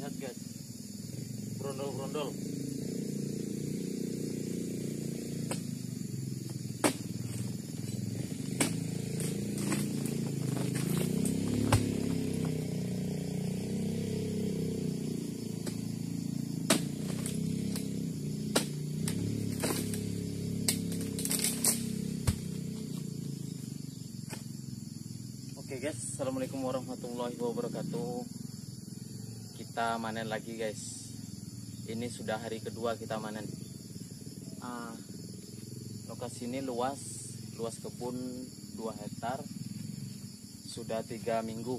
banget guys. Brondol-brondol Oke guys, assalamualaikum warahmatullahi wabarakatuh. Kita manen lagi guys. Ini sudah hari kedua kita manen. Ah, lokasi ini luas, luas kebun 2 hektar. Sudah tiga minggu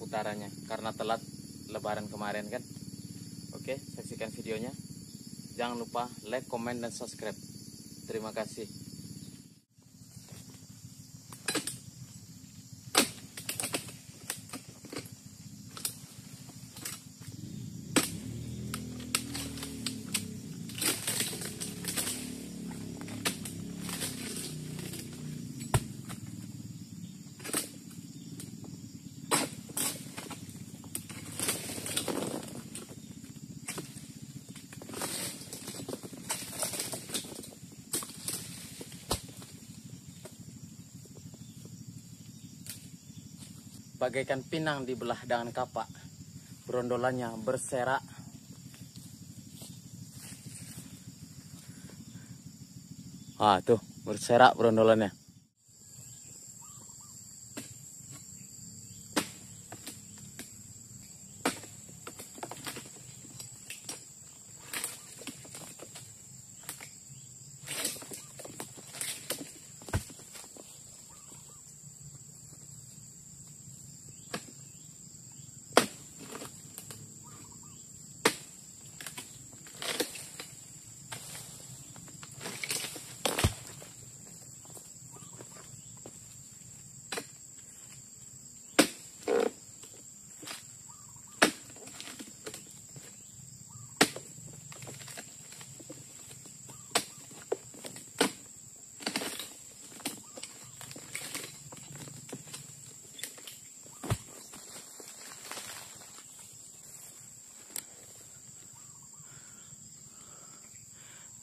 putarannya karena telat lebaran kemarin kan. Oke, saksikan videonya. Jangan lupa like, comment, dan subscribe. Terima kasih. Bagaikan pinang dibelah dengan kapak. Berondolannya berserak. Ah, tuh, berserak berondolannya.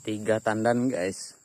Tiga tandan guys.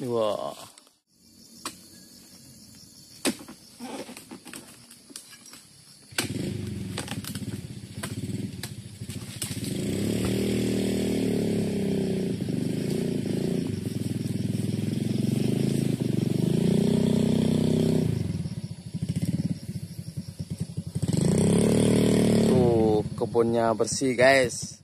Wah. Tuh, kebunnya bersih, guys.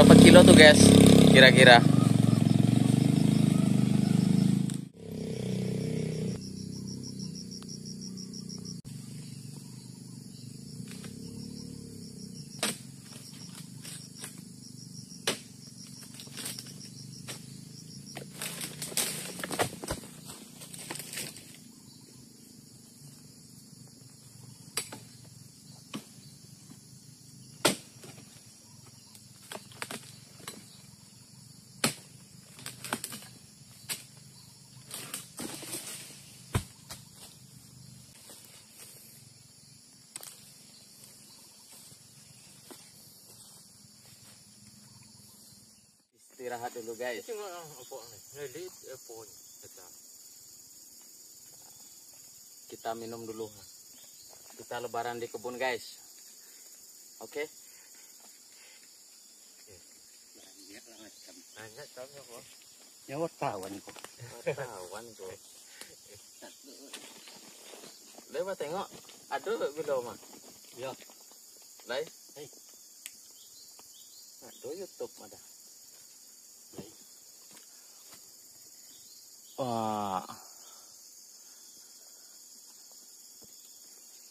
Berapa kilo tuh guys? Kira-kira? Istirahat dulu guys. Apa. Lelit apa ni. Kata. Kita minum dulu. Kita lebaran di kebun guys. Oke. Banyak tahu apa. Ya wartawan kok. Wartawan tengok. Aduh video mah. Ya. Lai. Hei. Aduh YouTube ada. Wah.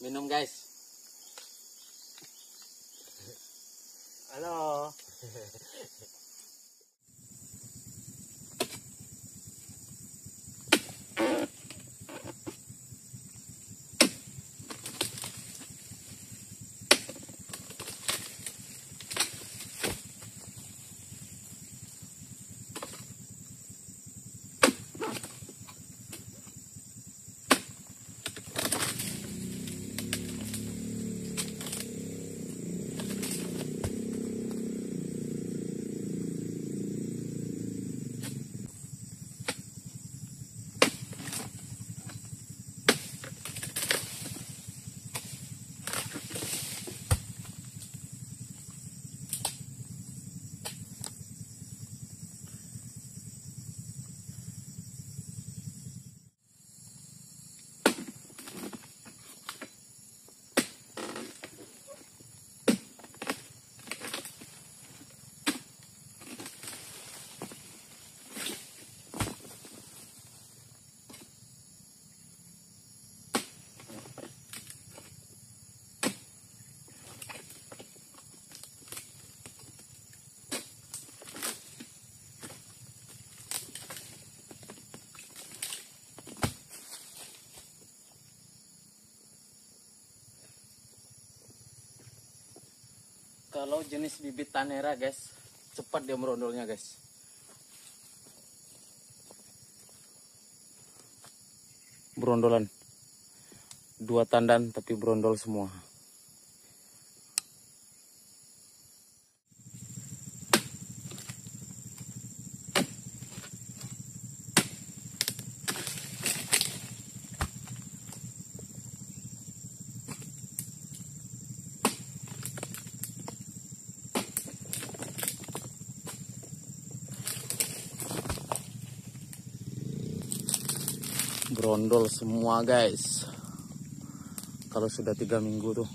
Minum guys. Halo. Kalau jenis bibit tanera guys, cepat dia merondolnya guys. Berondolan. Dua tandan tapi berondol semua. Berondol semua guys. Kalau sudah tiga minggu tuh.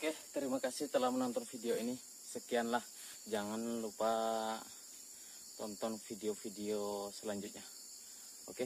Oke, terima kasih telah menonton video ini. Sekianlah. Jangan lupa tonton video-video selanjutnya. Oke.